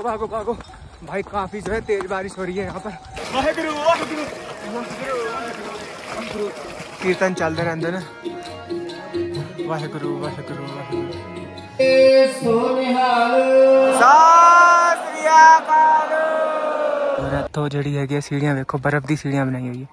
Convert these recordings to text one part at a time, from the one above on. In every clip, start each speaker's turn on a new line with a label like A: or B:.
A: भागो भागो भागो भाई काफी जो है तेज बारिश हो रही है यहाँ पर वाहेगुरु वाहेगुरु वाहेगुरु कीर्तन चल रहे अंदर वाहेगुरु वाहेगुरु वाहेगुरु ਸਤਿ ਸ੍ਰੀ ਅਕਾਲ ਔਰ ਇੱਥੋਂ ਜਿਹੜੀ ਹੈਗੀ ਆ ਸੀੜੀਆਂ ਵੇਖੋ ਬਰਫ਼ ਦੀ ਸੀੜੀਆਂ ਬਣਾਈ ਹੋਈ ਹੈ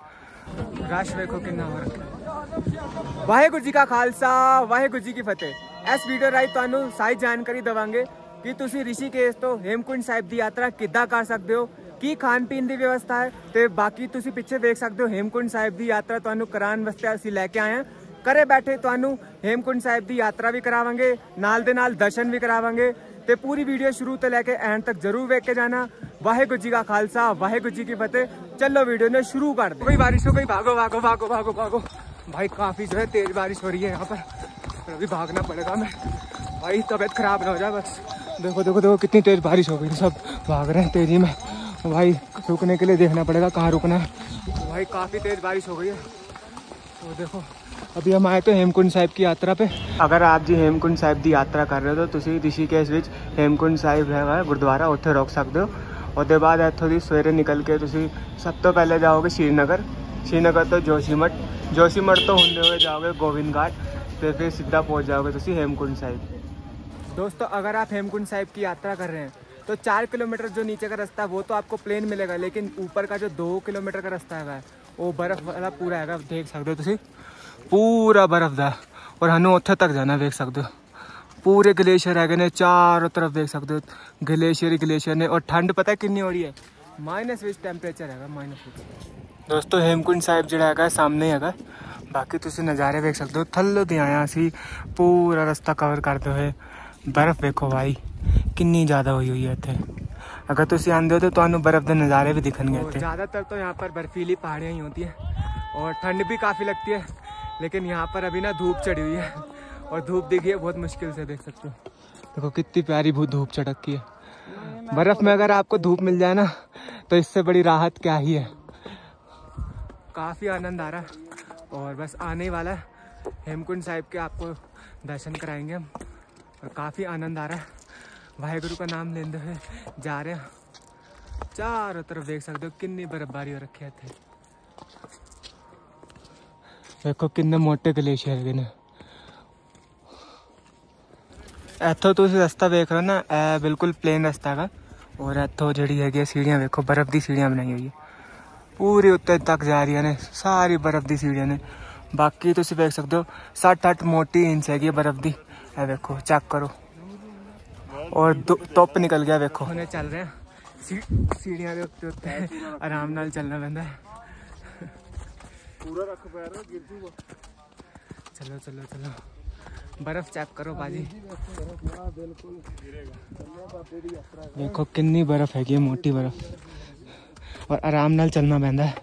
A: ਰਸ਼ ਵੇਖੋ ਕਿੰਨਾ ਹੋ ਰੱਖਿਆ ਵਾਹਿਗੁਰੂ ਜੀ ਕਾ ਖਾਲਸਾ ਵਾਹਿਗੁਰੂ ਜੀ ਕੀ ਫਤਿਹ ਇਸ ਵੀਡੀਓ ਰਾਹੀਂ ਤੁਹਾਨੂੰ ਸਾਰੀ ਜਾਣਕਾਰੀ ਦਵਾਂਗੇ ਕਿ ਤੁਸੀਂ ਰਿਸ਼ੀਕੇਸ਼ ਤੋਂ ਹੇਮਕੁੰਡ ਸਾਹਿਬ ਦੀ ਯਾਤਰਾ ਕਿੱਦਾਂ ਕਰ ਸਕਦੇ ਹੋ ਕੀ ਖਾਣ ਪੀਣ ਦੀ ਵਿਵਸਥਾ ਹੈ ਤੇ ਬਾਕੀ ਤੁਸੀਂ ਪਿੱਛੇ ਵੇਖ ਸਕਦੇ ਹੋ ਹੇਮਕੁੰਡ ਸਾਹਿਬ ਦੀ ਯਾਤਰਾ ਤੁਹਾਨੂੰ ਕਰਾਉਣ ਵਾਸਤੇ ਅਸੀਂ ਲੈ ਕੇ ਆਏ ਹਾਂ ਘਰੇ ਬੈਠੇ ਤੁਹਾਨੂੰ ਹੇਮਕੁੰਡ ਸਾਹਿਬ ਦੀ ਯਾਤਰਾ ਵੀ ਕਰਾਵਾਂਗੇ ਨਾਲ ਦੇ ਨਾਲ ਦਰਸ਼ਨ ਵੀ ਕਰਾਵਾਂਗੇ ਤੇ ਪੂਰੀ ਵੀਡੀਓ ਸ਼ੁਰੂ ਤੋਂ ਲੈ ਕੇ ਐਂਡ ਤੱਕ ਜਰੂਰ ਵੇਖ ਕੇ ਜਾਣਾ ਵਾਹਿਗੁਰੂ ਜੀ ਕਾ ਖਾਲਸਾ ਵਾਹਿਗੁਰੂ जी की फतेह चलो वीडियो ने शुरू कर दे कोई बारिश हो गई भागो भागो भागो भागो भागो भाई काफी जो है तेज बारिश हो रही है यहाँ पर और अभी भागना पड़ेगा मैं भाई तबीयत खराब ना हो जाए बस देखो देखो देखो, कितनी तेज बारिश हो गई। सब भाग रहे हैं तेज़ी में। भाई, रुकने के लिए देखना पड़ेगा कहाँ रुकना है। भाई, काफ़ी तेज बारिश हो गई है। तो देखो, अभी हम आए तो हेमकुंड साहिब की यात्रा पे। अगर आप जी हेमकुंड साहिब की यात्रा कर रहे हो तो तुम ऋषिकेश बिच हेमकुंड साहिब है गुरुद्वारा उत्थे रोक सकते हो। और बाद इतों की सवेरे निकल के तुम सब तो पहले जाओगे श्रीनगर। श्रीनगर तो जोशीमठ। जोशीमठ तो होंगे हुए जाओगे गोविंद घाट तो फिर सीधा पहुँच जाओगे तुम हेमकुंड साहिब। दोस्तों, अगर आप हेमकुंड साहिब की यात्रा कर रहे हैं तो चार किलोमीटर जो नीचे का रास्ता है वो तो आपको प्लेन मिलेगा, लेकिन ऊपर का जो दो किलोमीटर का रास्ता है, वो बर्फ़ वाला पूरा है देख सकते हो तुम पूरा बर्फ़ द। और हनू, उत्थे तक जाना, देख सकते हो। पूरे ग्लेशियर है चारों तरफ़ देख सकते हो। ग्लेशियर ही ग्लेशियर ने, और ठंड पता है कितनी हो रही है? माइनस विच टेम्परेचर है माइनस विच दोस्तों, हेमकुंड साहिब जोड़ा है सामने है बाकी तुम नज़ारे देख सकते हो। थलो दी आया पूरा रास्ता कवर करते हुए। ਬਰਫ਼ ਵੇਖੋ ਭਾਈ ਕਿੰਨੀ ਜ਼ਿਆਦਾ ਹੋਈ ਹੋਈ ਹੈ ਇੱਥੇ अगर ਤੁਸੀਂ ਆਂਦੇ ਹੋ तो ਤੁਹਾਨੂੰ बर्फ ਦੇ नज़ारे भी दिखणगे ਇੱਥੇ ज़्यादातर तो यहाँ पर बर्फीली पहाड़ियाँ ही होती हैं और ठंड भी काफ़ी लगती है लेकिन यहाँ पर अभी ना धूप चढ़ी हुई है और धूप दिखी है बहुत मुश्किल से देख सकते हो देखो कितनी प्यारी बहुत धूप चढ़क की है बर्फ में अगर आपको धूप मिल जाए ना तो इससे बड़ी राहत क्या ही है काफ़ी आनंद आ रहा है और बस आने ही वाला है हेमकुंड साहिब के आपको दर्शन कराएंगे हम और काफ़ी आनंद आ रहा है वाहेगुरु का नाम लेते हुए जा रहे हैं चारों तरफ देख सकते हो कितनी बर्फबारी हो रखी है ਇੱਥੇ ਵੇਖੋ ਕਿੰਨੇ ਮੋਟੇ ਗਲੇਸ਼ੀਅਰ ਹੈਗੇ ਨੇ ਇੱਥੋਂ ਤੁਸੀਂ ਰਸਤਾ ਵੇਖ ਰਹੇ ਹੋ ਨਾ ਇਹ ਬਿਲਕੁਲ ਪਲੇਨ ਰਸਤਾ ਹੈਗਾ ਔਰ ਇੱਥੋਂ ਜਿਹੜੀ ਹੈਗੀ ਸੀੜੀਆਂ ਵੇਖੋ ਬਰਫ਼ ਦੀ ਸੀੜੀਆਂ ਬਣਾਈ ਹੋਈ ਹੈ ਪੂਰੀ ਉੱਤੇ ਤੱਕ ਜਾ ਰਹੀਆਂ ਨੇ ਸਾਰੀ ਬਰਫ਼ ਦੀ ਸੀੜੀਆਂ ਨੇ ਬਾਕੀ ਤੁਸੀਂ ਵੇਖ ਸਕਦੇ ਹੋ 60-8 ਮੋਟੀ ਇੰਚ ਹੈਗੀ ਬਰਫ਼ ਦੀ है देखो चेक करो। और टॉप निकल गया देखो। हमने चल रहे हैं। सीढ़ियाँ के
B: उत्ते उत्ते आराम नाल चलना
A: पैदा है। पूरा रख पैर चलो चलो
B: चलो।
A: बर्फ़ चेक करो भाजी देखो कितनी बर्फ़ हैगी मोटी बर्फ़। और आराम नाल चलना पैदा है।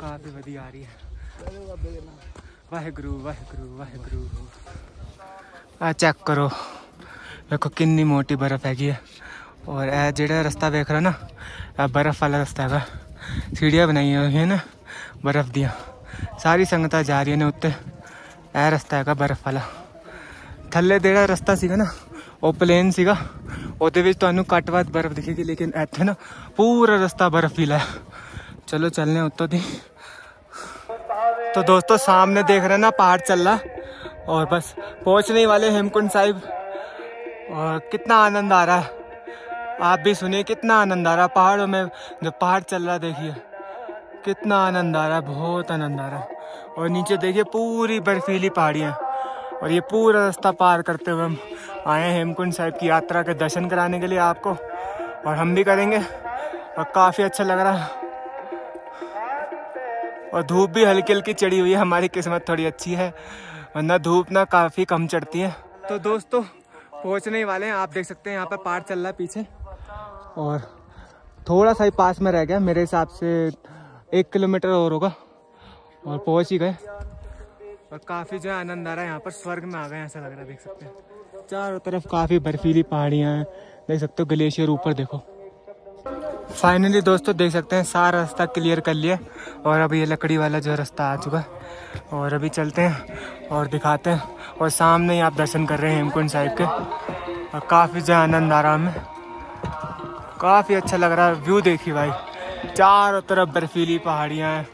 A: काफ़ी वादी आ रही है। वाहेगुरु वाहेगुरु वाहेगुरु। आ चेक करो। देखो कि मोटी बर्फ़ हैगी है। और ए जेड़ा रास्ता देख रहा ना बर्फ़ वाला रस्ता है सीढ़िया बनाई हुई है ना, बर्फ़ दिया। सारी संगत जा रही है उत्ते। ए रास्ता है बर्फ़ वाला थले जेड़ा रस्ता सीगा ना वो प्लेन सीगा। उद्देशू वर्फ दिखेगी, लेकिन इतने ना पूरा रस्ता बर्फ़ ही है। चलो चलने उत्तों की तो दोस्तों, सामने देख रहे हैं ना, पहाड़ चल रहा। और बस, पहुँचने वाले हेमकुंड साहिब। और कितना आनंद आ रहा है। आप भी सुनिए, कितना आनंद आ रहा है। पहाड़ों में जो पहाड़ चल रहा, देखिए। कितना आनंद आ रहा है, बहुत आनंद आ रहा है। और नीचे देखिए, पूरी बर्फीली पहाड़ियाँ और ये पूरा रास्ता पार करते हुए हम आए हैं हेमकुंड साहिब की यात्रा के दर्शन कराने के लिए आपको। और हम भी करेंगे। और काफ़ी अच्छा लग रहा है। और धूप भी हल्की हल्की चढ़ी हुई है। हमारी किस्मत थोड़ी अच्छी है, वरना धूप ना काफ़ी कम चढ़ती है। तो दोस्तों, पहुँचने ही वाले हैं। आप देख सकते हैं, यहाँ पर पहाड़ चल रहा है पीछे। और थोड़ा सा ही पास में रह गया। मेरे हिसाब से एक किलोमीटर और होगा। और पहुँच ही गए। और काफ़ी जो है आनंद आ रहा है। यहाँ पर स्वर्ग में आ गए ऐसा लग रहा है, देख सकते हैं। चारों तरफ़ काफ़ी बर्फीली पहाड़ियाँ हैं। देख सकते हो, ग्लेशियर ऊपर देखो। फाइनली दोस्तों, देख सकते हैं, सारा रास्ता क्लियर कर लिया। और अब ये लकड़ी वाला जो रास्ता आ चुका। और अभी चलते हैं और दिखाते हैं। और सामने ही आप दर्शन कर रहे हैं हेमकुंड साहिब के। और काफ़ी जो आनंद आ रहा हमें। काफ़ी अच्छा लग रहा है। व्यू देखिए भाई। चारों तरफ़ बर्फीली पहाड़ियाँ हैं।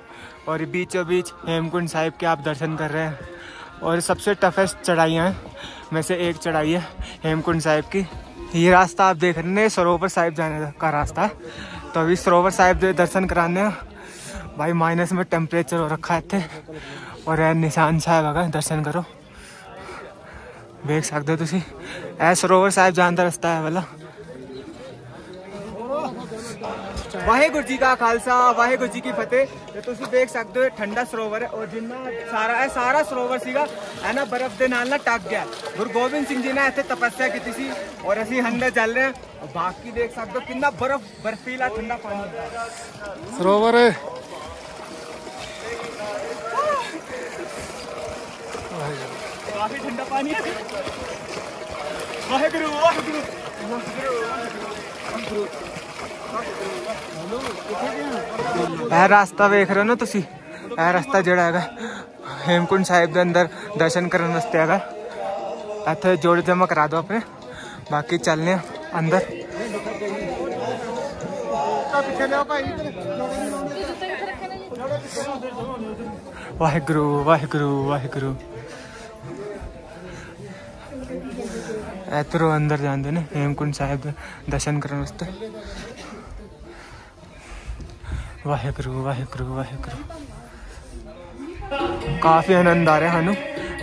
A: और बीचों बीच हेमकुंड साहिब के आप दर्शन कर रहे हैं। और सबसे टफेस्ट चढ़ाइयाँ हैं। में से एक चढ़ाई है हेमकुंड साहिब की। ये रास्ता आप देख रहे हैं सरोवर साहिब जाने का रास्ता। तो अभी सरोवर साहिब के दर्शन कराने भाई, माइनस में टेम्परेचर हो रखा है इतने। और यह निशान साहब अगर दर्शन करो। देख सकते हो तुम ए सरोवर साहिब जाने का रास्ता है वाला। ਵਾਹਿਗੁਰੂ ਜੀ ਕਾ ਖਾਲਸਾ ਵਾਹਿਗੁਰੂ ਜੀ ਕੀ ਫਤਿਹ ਤੇ ਤੁਸੀਂ ਦੇਖ ਸਕਦੇ ਹੋ ਇਹ ਠੰਡਾ ਸਰੋਵਰ ਹੈ ਔਰ ਜਿੰਨਾ ਸਾਰਾ ਇਹ ਸਾਰਾ ਸਰੋਵਰ ਸੀਗਾ ਇਹ ਨਾ ਬਰਫ਼ ਦੇ ਨਾਲ ਨਾ ਟੱਕ ਗਿਆ ਗੁਰੂ ਗੋਬਿੰਦ ਸਿੰਘ ਜੀ ਨੇ ਇੱਥੇ ਤਪੱਸਿਆ ਕੀਤੀ ਸੀ ਔਰ ਅਸੀਂ ਅੰਦਰ ਚੱਲ ਰਹੇ ਹਾਂ ਔਰ ਬਾਕੀ ਦੇਖ ਸਕਦੇ ਹੋ ਕਿੰਨਾ ਬਰਫ਼ ਬਰਫੀਲਾ ਠੰਡਾ ਪਾਣੀ ਹੈ
B: ਸਰੋਵਰ ਹੈ
A: काफी ठंडा पानी है वाहेगुरु वाहेगुरु ਇਹ ਰਸਤਾ ਵੇਖ ਰਹੇ ਹੋ ਨਾ ਤੁਸੀਂ ਇਹ ਰਸਤਾ ਜਿਹੜਾ ਹੈਗਾ ਹੇਮਕੁੰਡ ਸਾਹਿਬ ਦੇ ਅੰਦਰ ਦਰਸ਼ਨ ਕਰਨ ਵਾਸਤੇ ਹੈਗਾ ਇੱਥੇ ਜੋੜ ਜਮਾ ਕਰਾ ਦਿਓ ਆਪਣੇ ਬਾਕੀ ਚੱਲਨੇ ਆ ਅੰਦਰ
B: ਪਿੱਛੇ ਲਿਓ ਭਾਈ
A: ਵਾਹਿਗੁਰੂ ਵਾਹਿਗੁਰੂ ਵਾਹਿਗੁਰੂ ਇੱਧਰੋਂ ਅੰਦਰ ਜਾਂਦੇ ਨੇ ਹੇਮਕੁੰਡ ਸਾਹਿਬ ਦੇ ਦਰਸ਼ਨ ਕਰਨ ਵਾਸਤੇ ਵਾਹਿਗੁਰੂ ਵਾਹਿਗੁਰੂ ਵਾਹਿਗੁਰੂ ਕਾਫੀ ਆਨੰਦ ਆ ਰਿਹਾ ਸਾਨੂੰ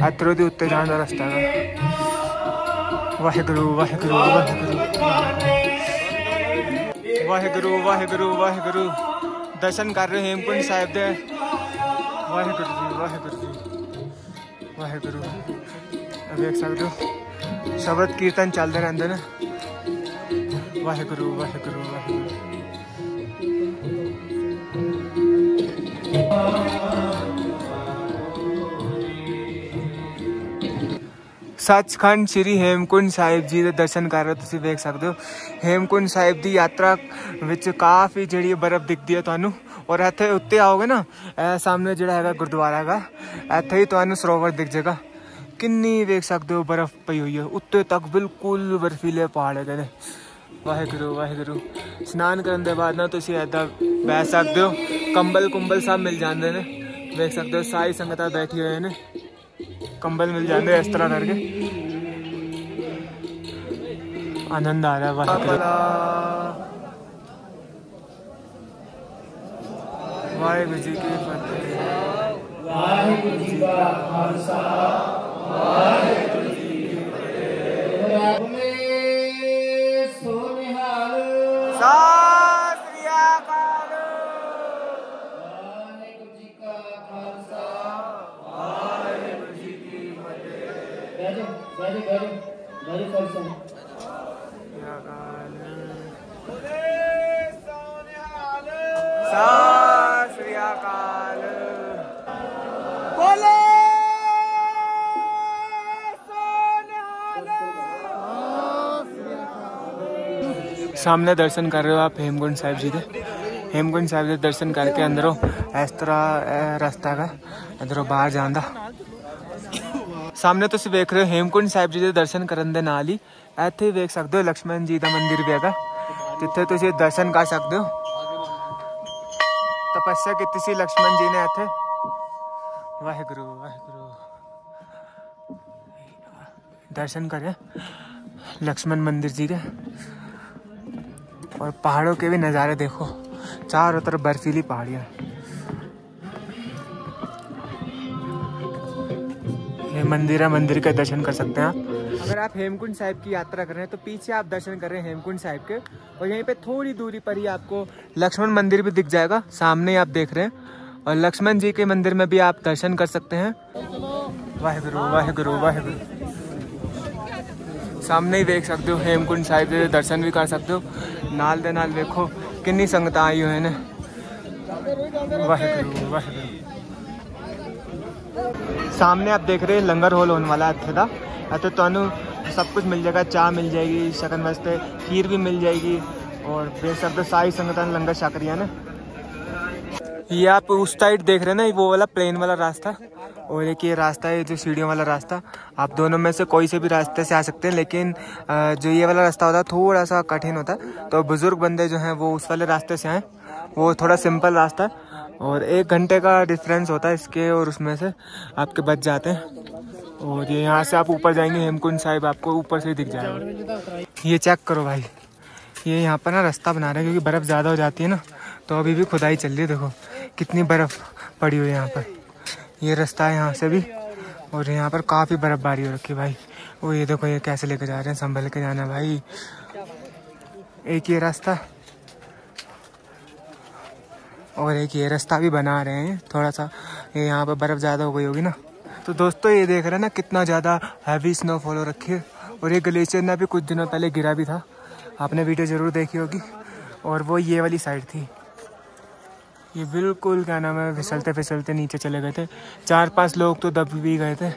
A: ਇੱਧਰੋਂ ਦੇ ਉੱਤੇ ਜਾਣ ਦਾ ਰਸਤਾ ਹੈ ਵਾਹਿਗੁਰੂ ਵਾਹਿਗੁਰੂ ਵਾਹਿਗੁਰੂ ਵਾਹਿਗੁਰੂ ਵਾਹਿਗੁਰੂ ਵਾਹਿਗੁਰੂ ਦਰਸ਼ਨ ਕਰ ਰਹੇ ਹੇਮਕੁੰਡ ਸਾਹਿਬ ਦੇ ਵਾਹਿਗੁਰੂ ਜੀ ਵਾਹਿਗੁਰੂ ਜੀ ਵਾਹਿਗੁਰੂ ਇਹ ਵੇਖ ਸਕਦੇ ਹੋ ਸ਼ਬਦ ਕੀਰਤਨ ਚੱਲਦੇ ਰਹਿੰਦੇ ਨੇ ਵਾਹਿਗੁਰੂ ਵਾਹਿਗੁਰੂ ਵਾਹਿਗੁਰੂ ਸੱਚਖੰਡ ਸ੍ਰੀ ਹੇਮਕੁੰਡ ਸਾਹਿਬ ਜੀ ਦੇ ਦਰਸ਼ਨ ਕਰ ਰਹੇ ਹੋ ਤੁਸੀਂ ਵੇਖ ਸਕਦੇ ਹੋ ਹੇਮਕੁੰਡ ਸਾਹਿਬ ਦੀ ਯਾਤਰਾ ਵਿੱਚ ਕਾਫੀ ਜਿਹੜੀ ਬਰਫ਼ ਦਿਖਦੀ ਹੈ ਤੁਹਾਨੂੰ ਔਰ ਇੱਥੇ ਉੱਤੇ ਆਓਗੇ ਨਾ ਇਹ ਸਾਹਮਣੇ ਜਿਹੜਾ ਹੈਗਾ ਗੁਰਦੁਆਰਾ ਹੈਗਾ ਇੱਥੇ ਹੀ ਤੁਹਾਨੂੰ ਸਰੋਵਰ ਦਿਖ ਜਾਏਗਾ ਕਿੰਨੀ ਵੇਖ ਸਕਦੇ ਹੋ ਬਰਫ਼ ਪਈ ਹੋਈ ਹੈ ਉੱਤੇ ਤੱਕ ਬਿਲਕੁਲ ਬਰਫੀਲੇ ਪਹਾੜ ਹੈਗੇ ਨੇ ਵਾਹਿਗੁਰੂ ਵਾਹਿਗੁਰੂ ਇਸ਼ਨਾਨ ਕਰਨ ਦੇ ਬਾਅਦ ਨਾ ਤੁਸੀਂ ਇੱਦਾਂ ਬਹਿ ਸਕਦੇ ਹੋ ਕੰਬਲ ਕੁੰਬਲ ਸਭ ਮਿਲ ਜਾਂਦੇ ਨੇ ਵੇਖ ਸਕਦੇ ਹੋ ਸਾਰੀ ਸੰਗਤਾਂ ਬੈਠੀ ਹੋਏ ਨੇ ਕੰਬਲ ਮਿਲ ਜਾਂਦੇ ਇਸ ਤਰ੍ਹਾਂ ਕਰਕੇ ਆਨੰਦ ਆ ਰਿਹਾ ਵਾਹਿਗੁਰੂ ਵਾਹਿਗੁਰੂ ਜੀ ਕੀ ਫਤਿਹ ਸਤਿ श्रीकाल सामने दर्शन कर रहे हो आप, हेमकुंड साहब जी के। हेमकुंड साहब के दर्शन करके अंदरों इस तरह रास्ता का, अंदरों बाहर जाने सामने तुम वेख रहे हो, हेमकुंड साहब जी के दर्शन करने के नाल ही। इतने वेख सकते हो, लक्ष्मण जी का मंदिर भी है जिते तुम दर्शन कर सकते हो। लक्ष्मण जी ने आते। ਜੀ ਨੇ ਇੱਥੇ ਵਾਹਿਗੁਰੂ ਵਾਹਿਗੁਰੂ दर्शन करे। लक्ष्मण मंदिर जी के। और पहाड़ों के भी नज़ारे देखो। चारों तरफ़ बर्फीली पहाड़ियाँ। ये मंदिर है, मंदिर के दर्शन कर सकते हैं आप। अगर आप हेमकुंड साहिब की यात्रा कर रहे हैं तो पीछे आप दर्शन कर रहे हैं हेमकुंड साहिब के, और यहीं पे थोड़ी दूरी पर ही आपको लक्ष्मण मंदिर भी दिख जाएगा, सामने आप देख रहे हैं। और लक्ष्मण जी के मंदिर में भी आप दर्शन कर सकते हैं। वाहगुरु वाहगुरु वाहगुरु। सामने ही देख सकते हो, हेमकुंड साहिब के दर्शन भी कर सकते हो। नाल दे नाल देखो, किन्नी संगत आई हुई ने सामने आप देख रहे हैं, लंगर हॉल होने वाला है अच्छे हाँ, तो थानू सब कुछ मिल जाएगा, चाह मिल जाएगी शकन वास्ते खीर भी मिल जाएगी, और फिर सब तो सारी संगत लंगर छक है ना। ये आप उस साइड देख रहे हैं ना, वो वाला प्लेन वाला रास्ता, और एक ये रास्ता है, जो सीढ़ियों वाला रास्ता। आप दोनों में से कोई से भी रास्ते से आ सकते हैं, लेकिन जो ये वाला रास्ता होता है थोड़ा सा कठिन होता है। तो बुज़ुर्ग बंदे जो हैं, वो उस वाले रास्ते से आएँ। वो थोड़ा सिंपल रास्ता है और एक घंटे का डिफरेंस होता है इसके और उसमें से आपके बच जाते हैं। और ये यहाँ से आप ऊपर जाएँगे, हेमकुंड साहिब आपको ऊपर से दिख जाएगा। ये चेक करो भाई। ये यहाँ पर ना रास्ता बना रहे हैं क्योंकि बर्फ़ ज़्यादा हो जाती है ना तो अभी भी खुदाई चल रही है, देखो। कितनी बर्फ़ पड़ी हुई है यहाँ पर। ये रास्ता है यहाँ से भी, और यहाँ पर काफ़ी बर्फ़बारी हो रखी है भाई। वो ये देखो, ये कैसे लेके जा रहे हैं, संभल के जाना भाई। एक ये रास्ता, और एक ये रास्ता भी बना रहे हैं। थोड़ा सा ये यहाँ पर बर्फ़ ज़्यादा हो गई होगी ना तो दोस्तों, ये देख रहे हैं ना, कितना ज़्यादा हैवी स्नोफॉल हो रखी है। और ये ग्लेशियर ना भी कुछ दिनों पहले गिरा भी था। आपने वीडियो ज़रूर देखी होगी। और वो ये वाली साइड थी। ये बिल्कुल क्या नाम है फिसलते फिसलते नीचे चले गए थे। चार पाँच लोग तो दब भी गए थे।